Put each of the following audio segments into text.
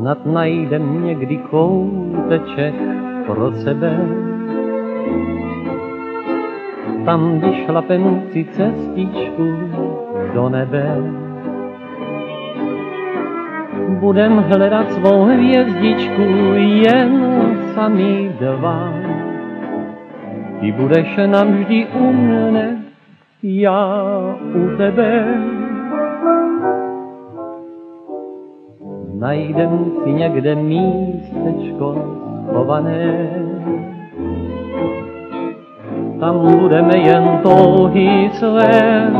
snad najdem někdy kouteček pro sebe. Tam vyšlapem si cestičku do nebe. Budem hledat svou hvězdičku jen sami dva. Ty budeš navždy u mne, já u tebe. Najdem si někde místečko schované. Tam budeme jen touhy své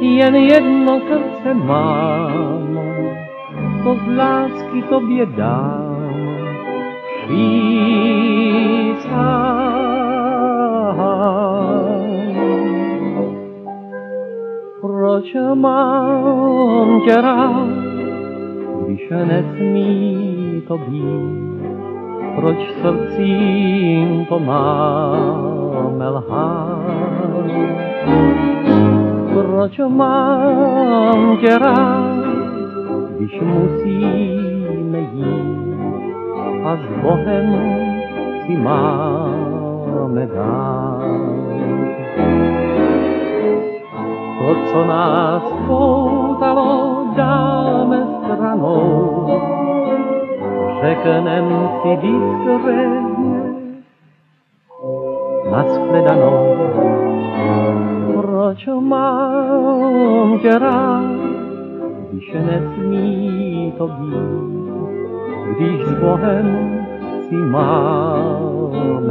Jen jedno srdce mám, to z lásky tobě dám. Proč mám tě rád, když nesmí to být? Proč srdcím to máme lhát? Proč mám tě rád, když musíme jít a s Bohem si máme dát? To, co nás poutalo, dáme stranou, řeknem si diskrétně nashledanou. Proč mám tě rád, když nesmí to být, když s Bohem si dát.